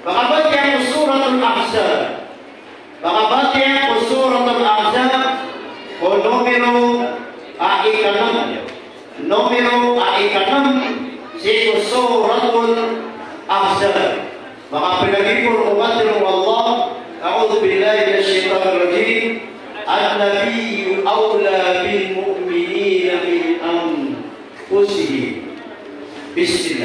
Pakabagyan ko suratul Ahzab. Pakabagyan ko suratul Ahzab o numero a ikanam. Numero a ikanam si suratul Ahzab. Maka pinagipon umat ng Allah, أعوذ بالله من الشيطان الرجيم النبي أولى بالمؤمنين من أنفسهم بسم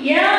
Yeah.